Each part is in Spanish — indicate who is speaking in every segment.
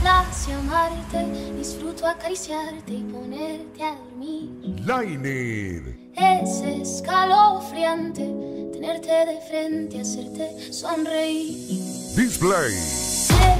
Speaker 1: complace amarte, disfruto acariciarte y ponerte a dormir.
Speaker 2: Liner.
Speaker 1: Es escalofriante tenerte de frente, hacerte sonreír.
Speaker 2: Display.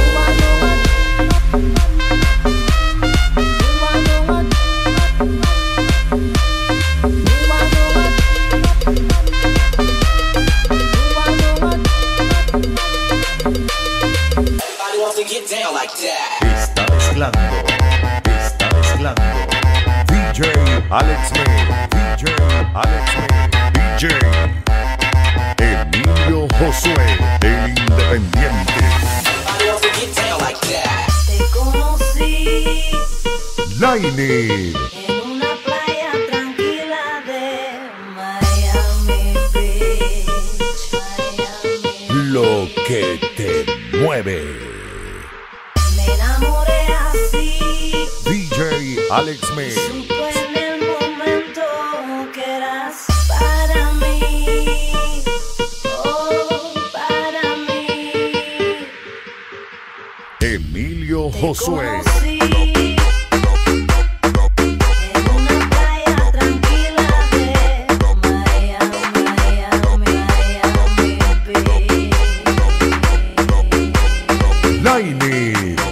Speaker 1: Laine. En
Speaker 3: una playa tranquila de Miami Beach. Miami.
Speaker 2: Lo que te mueve.
Speaker 3: Me enamoré así.
Speaker 2: DJ Alex May.
Speaker 3: Supe en el momento que eras para mí. Oh, para mí.
Speaker 2: Emilio Josué.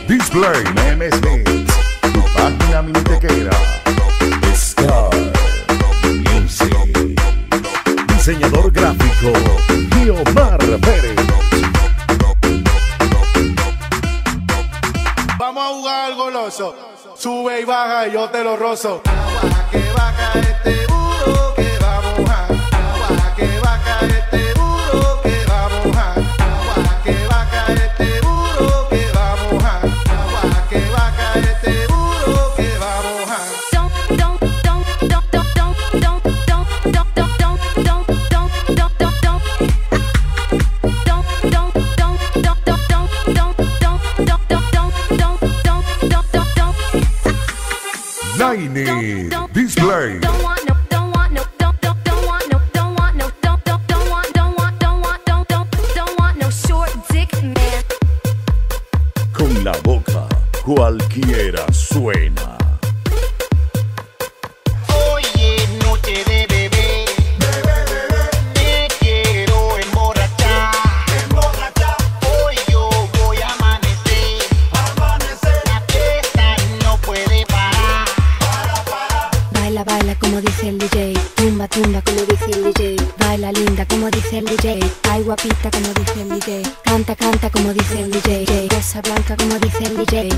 Speaker 2: Display.
Speaker 4: Sube y baja y yo te lo rozo.
Speaker 2: Zaini Display. Con la boca cualquiera suena.
Speaker 1: chimba como dice el DJ, baila linda como dice el DJ, ay guapita como dice el DJ, canta canta como dice el DJ, rosa blanca como dice el DJ,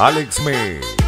Speaker 2: Alex May.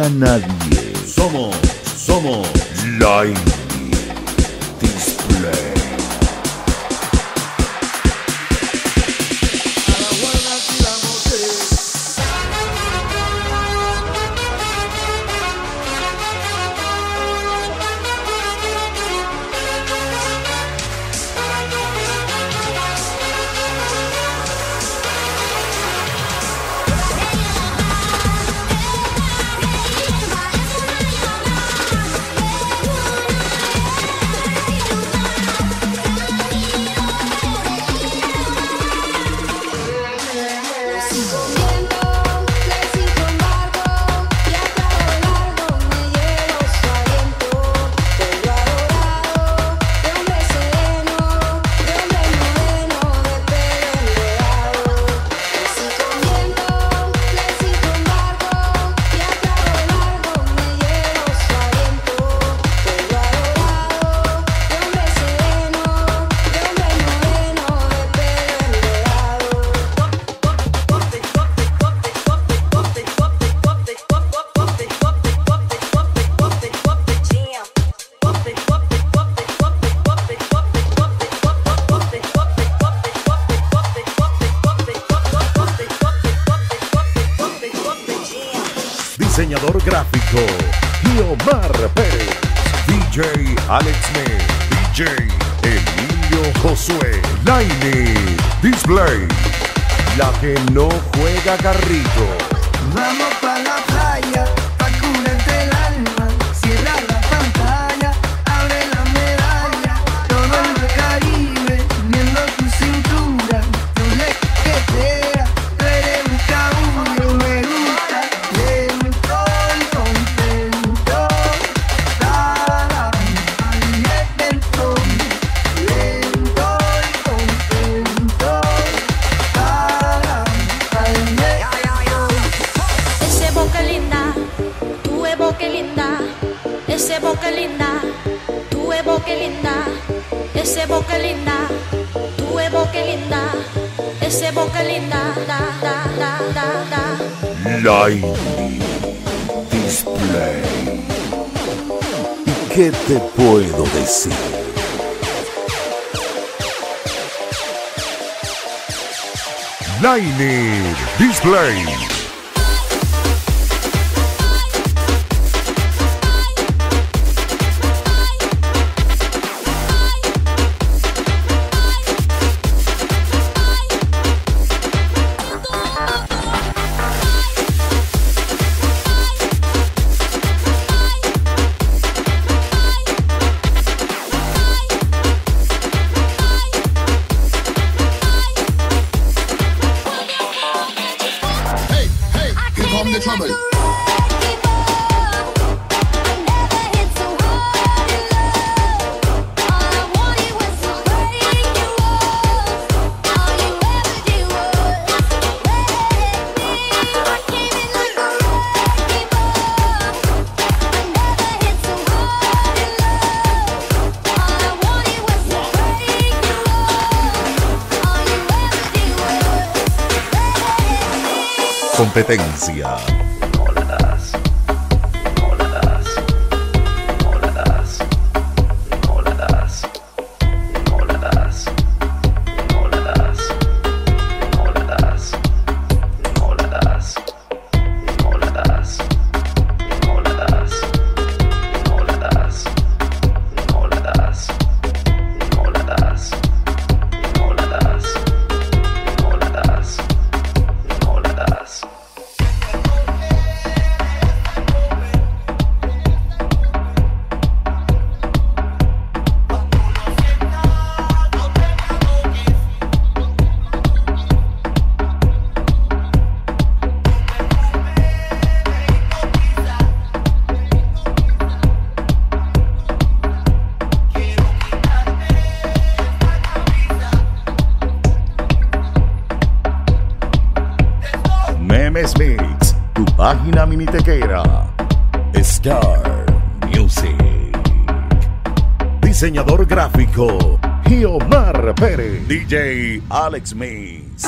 Speaker 2: espera nadie. Somos, somos Lightning Display. DJ Emilio Josué Laini Display. La que no juega carrito.
Speaker 5: Vamos para la playa.
Speaker 2: Lightning Display. ¿Y qué te puedo decir? Lightning Display competencia. Tu página minitequera. Star Music. Diseñador gráfico, Giomar Pérez. DJ Alex Mix.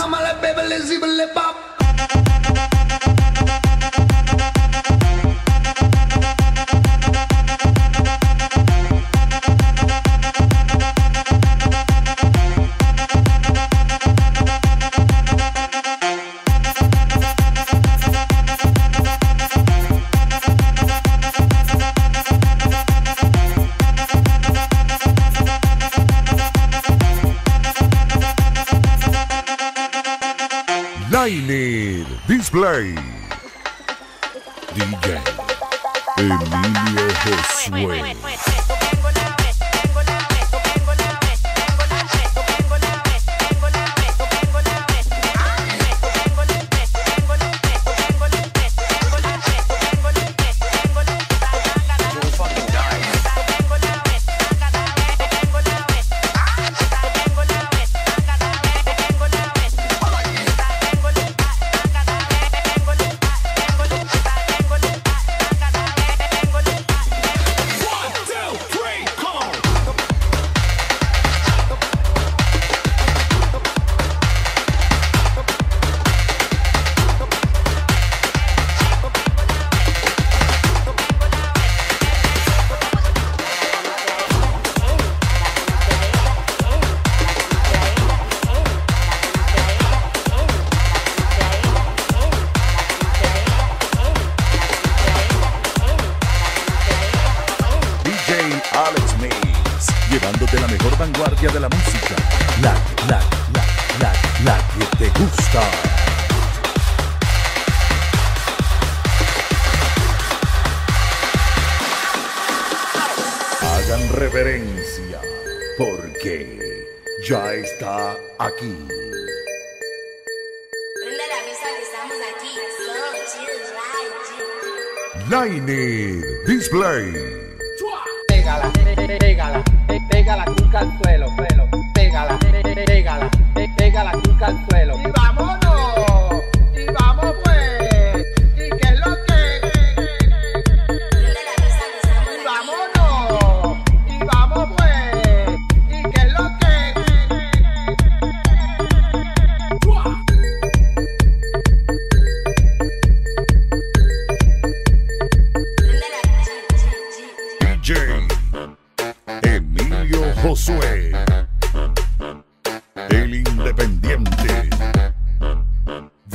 Speaker 2: Hagan reverencia, porque ya está aquí. Lightning Display.
Speaker 6: pégala, pégala, pégala, cuca al suelo,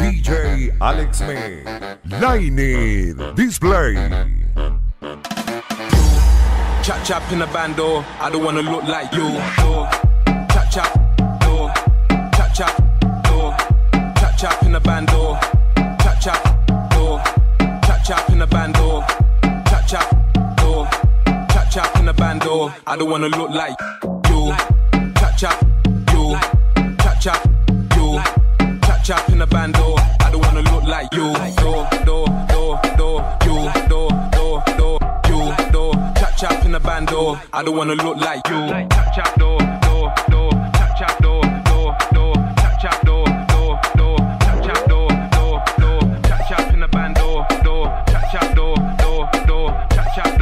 Speaker 2: DJ Alex Me. Lightning Display.
Speaker 7: Chap chap in the bando, I don't wanna look like you. Oh, chap chap, oh, chap chap, oh, chap chap in the bando, chap chap, oh, chap chap in the bando, chap chap, oh, chap chap in the bando. I don't wanna look like you. Chap chap, you, chap chap, Chap in the band bando. I don't wanna look like you. Do, do, do, do, you. Do, do, do, you. Do, chap trap in the band bando. I don't wanna look like you. Chap chap. Trap trap do, Chap chap. trap trap do, Chap chap. trap trap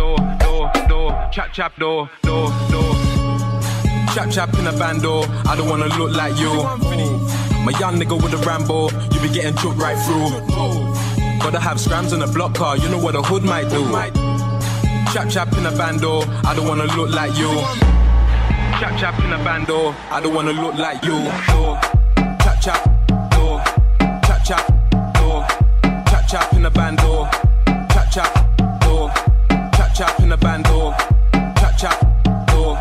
Speaker 7: do. Chap chap door, door, door. Chap chap in the band bando. I don't wanna look like you. My young nigga with a Rambo, you be getting choked right through. Gotta have scrams in a block car, you know what a hood might do. Chap chap in a bando, I don't wanna look like you. Chap chap in a bando, I don't wanna look like you. Chap chap, do chap chap, do chap chap in a bando, chap chap, do chap chap in a bando, chap chap, do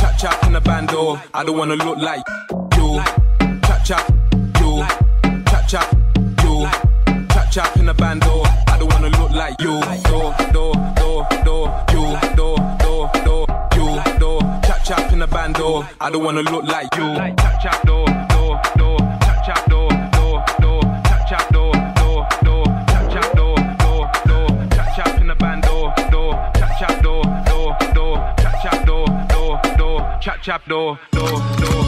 Speaker 7: chap chap in a bando. I don't wanna look like chop do, you. Chop chop, you. Chop chop in the band door. I don't wanna look like you. Door door door door, you. Door door door, you. Door chop chop in the band door. I don't wanna look like you. Chop chop door door door, chop chop door door door, chop chop door. chap door, door, door, chap chap door, door, door.